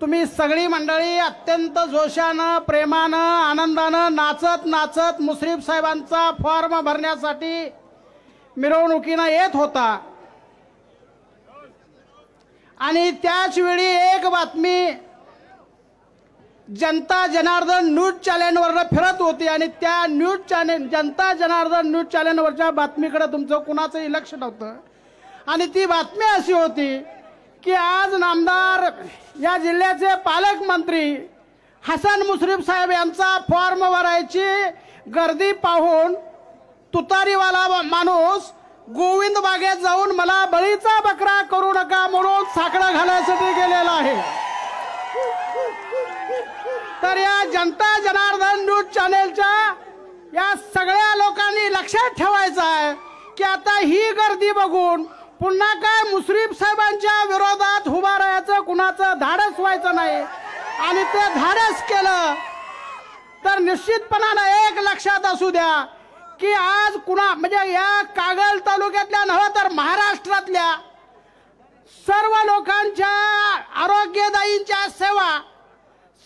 तुम्ही सगळी मंडळी अत्यंत जोशानं प्रेमानं आनंदानं नाचत नाचत मुश्रीफ साहेबांचा फॉर्म भरण्यासाठी मिरवणुकीनं येत होता. आणि त्याचवेळी एक बातमी जनता जनार्दन न्यूज चॅनेलवरनं फिरत होती आणि त्या news channel Janta Janardan news चॅनेलवरच्या बातमीकडे तुमचं कुणाचंही लक्ष नव्हतं. आणि ती बातमी अशी होती की आज नामदार या जिल्ह्याचे पालकमंत्री हसन मुश्रीफ साहेब यांचा फॉर्म भरायची गर्दी पाहून तुतारीवाला माणूस गोविंद बागेत जाऊन मला बळीचा बकरा करू नका म्हणून साकडं घालायसाठी गेलेला आहे. तर या जनता जनार्दन न्यूज चॅनेलच्या या सगळ्या लोकांनी लक्षात ठेवायचं आहे की आता ही गर्दी बघून पुन्हा काय मुश्रीफ साहेबांच्या विरोधात धाडस नाही. आणि ते धाडस केलं. तर निश्चितपणानं एक लक्षात असू द्या की आज कुणा म्हणजे या कागल तालुक्यातल्या नव्हे तर महाराष्ट्रातल्या सर्व लोकांच्या आरोग्यदायींच्या सेवा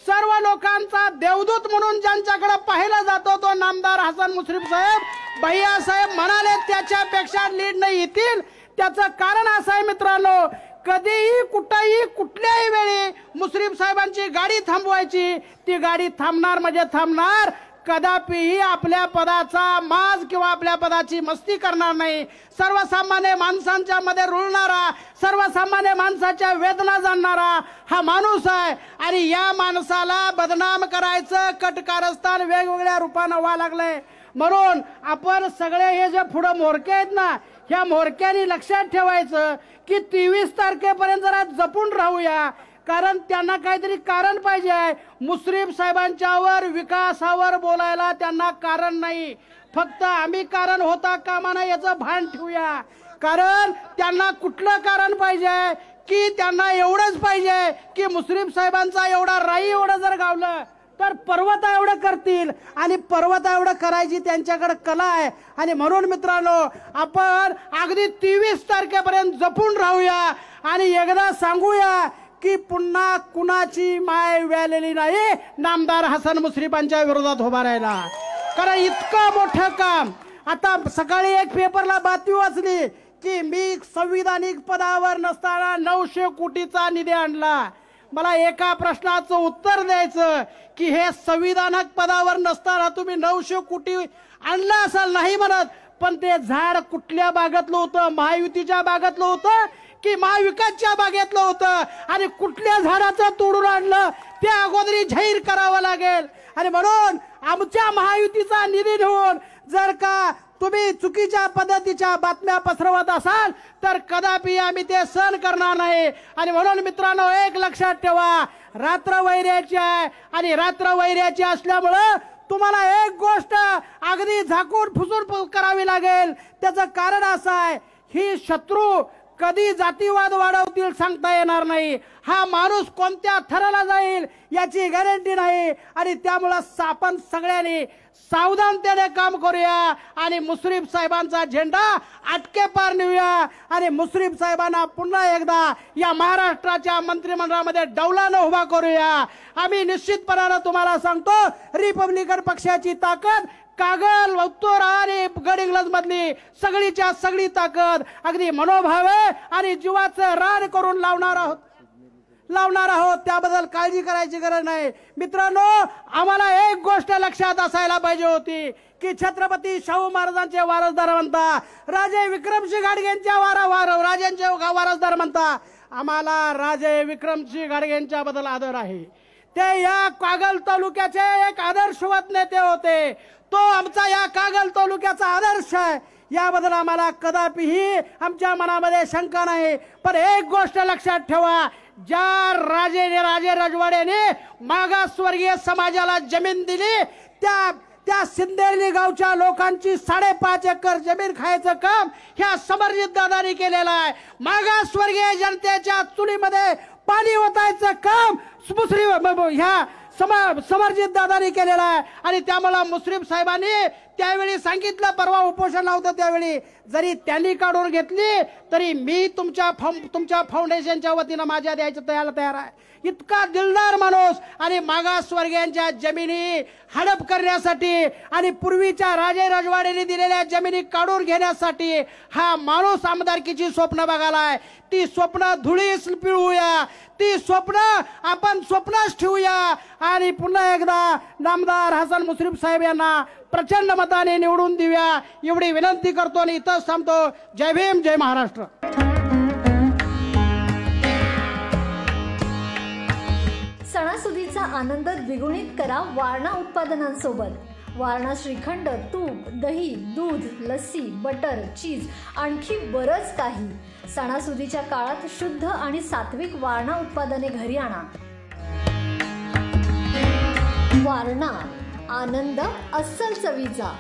सर्व लोकांचा देवदूत म्हणून ज्यांच्याकडे पाहिला जातो तो नामदार हसन मुश्रीफ साहेब भैया साहेब म्हणाले त्याच्यापेक्षा लीड नाही येतील. त्याचं कारण असं आहे मित्रांनो कधीही कुठंही कुठल्याही वेळी मुश्रीफ साहेबांची गाडी थांबवायची. ती गाडी थांबणार म्हणजे थांबणार. कदापिही आपल्या पदाचा माज किंवा आपल्या पदाची मस्ती करणार नाही. सर्वसामान्य माणसांच्या मध्ये रुळणारा सर्वसामान्य माणसाच्या वेदना जाणणारा हा माणूस आहे. आणि या माणसाला बदनाम करायचं कटकारस्थान वेगवेगळ्या रूपानं व्हावं लागलंय. म्हणून आपण सगळे हे जे पुढं मोरके आहेत ना ह्या मोरक्यानी लक्षात ठेवायचं की तेवीस तारखेपर्यंत जरा जपून राहूया. कारण त्यांना काहीतरी कारण पाहिजे आहे. मुश्रीफ साहेबांच्यावर विकासावर बोलायला त्यांना कारण नाही. फक्त आम्ही कारण होता कामा नाही याचं भान ठेवूया. कारण त्यांना कुठलं कारण पाहिजे की त्यांना एवढंच पाहिजे की मुश्रीफ साहेबांचा एवढा राई एवढं जर गावलं तर पर्वता एवढं करतील आणि पर्वता एवढं करायची त्यांच्याकडे कला आहे. आणि म्हणून मित्रांनो आपण अगदी तेवीस तारखेपर्यंत जपून राहूया आणि एकदा सांगूया की पुन्हा कुणाची माय व्यालेली नाही? नामदार हसन मुश्रीफांच्या विरोधात उभा राहिला. कारण इतकं मोठं काम. आता सकाळी एक पेपरला बातमी वाचली की मी संविधानिक पदावर नसताना नऊशे कोटीचा निधी आणला. मला एका प्रश्नाचं उत्तर द्यायचं की हे संविधानक पदावर नसताना तुम्ही नऊशे कोटी आणलं असाल नाही म्हणत पण ते झाड कुठल्या बागातलं होतं? महायुतीच्या बागातलं होतं? की महाविकासच्या बागेतलं होतं. आणि कुठल्या झाडाचं तोडून आणलं ते अगोदरी जाहीर करावं लागेल. आणि म्हणून आमच्या महायुतीचा निधी घेऊन जर का तुम्ही चुकीच्या पद्धतीच्या बातम्या पसरवत असाल तर कदापि आम्ही ते सहन करणार नाही. आणि म्हणून मित्रांनो एक लक्षात ठेवा रात्र वैर्याची आहे. आणि रात्र वैर्याची असल्यामुळं तुम्हाला एक गोष्ट अगदी झाकून फुसून करावी लागेल. त्याचं कारण असं आहे ही शत्रू कधी जातीवाद वाढवतील सांगता येणार नाही. हा माणूस कोणत्या थराला जाईल याची गॅरंटी नाही. आणि त्यामुळं आपण सगळ्यांनी सावधानतेने काम करूया. आणि मुश्रीफ साहेबांचा झेंडा आटके पार नेऊया. आणि मुश्रीफ साहेबांना पुन्हा एकदा या महाराष्ट्राच्या मंत्रिमंडळामध्ये डौलानं उभा करूया. आम्ही निश्चितपणानं तुम्हाला सांगतो रिपब्लिकन पक्षाची ताकद कागल उत्तर आणि गड मधली सगळीच्या सगळी ताकद अगदी मनोभावे आणि जीवाचं रान करून लावणार आहोत. लावणार आहोत. त्याबद्दल काळजी करायची गरज नाही. मित्रांनो आम्हाला एक गोष्ट लक्षात असायला पाहिजे होती की छत्रपती शाहू महाराजांचे वारसदार म्हणता राजे विक्रमसिंह गाडगेंच्या वारा वार राजांचे वारसदार म्हणता आम्हाला राजे विक्रमसिंह गाडगेंच्या बद्दल आदर आहे. ते या कागल तालुक्याचे एक आदर्शवत नेते होते. तो आमचा या कागल तालुक्याचा आदर्श आहे. याबद्दल आम्हाला कदापिही आमच्या मनामध्ये शंका नाही. पण एक गोष्ट लक्षात ठेवा ज्या राजेने राजे रजवाड्याने मागासवर्गीय समाजाला जमीन दिली त्या त्या सिंदेली गावच्या लोकांची साडेपाच एकर जमीन खायचं काम ह्या समर्जित दादानी केलेलं आहे. मागासवर्गीय जनतेच्या चुलीमध्ये पाणी ओतायचं काम ह्या समा समर्जित दादानी केलेला आहे. आणि त्यामुळे मुस्लिम साहेबांनी त्यावेळी सांगितलं परवा उपोषण होतं त्यावेळी. जरी त्यांनी काढून घेतली तरी मी तुमच्या फाउं- तुमच्या फाउंडेशनच्या वतीनं माझ्या द्यायचं तयार तयार आहे. इतका दिलदार माणूस आणि मागासवर्गीयांच्या जमिनी हडप करण्यासाठी आणि पूर्वीच्या राजे राजवाड्यांनी दिलेल्या जमिनी काढून घेण्यासाठी हा माणूस आमदारकीची स्वप्न बघालाय ती स्वप्न धुळीस पिळूया. ती स्वप्न आपण स्वप्नच ठेवूया. आणि पुन्हा एकदा नामदार हसन मुश्रीफ साहेब यांना प्रचंड मताने निवडून देऊया. एवढी विनंती करतो आणि इथंच थांबतो. जय भीम जय महाराष्ट्र. सणासुदीचा आनंद द्विगुणित करा वारणा उत्पादनांसोबत. वारणा श्रीखंड तूप दही दूध लस्सी बटर चीज आणखी बरंच काही. सणासुदीच्या काळात शुद्ध आणि सात्विक वारणा उत्पादने घरी आणा. वारणा आनंद अस्सल चवीचा.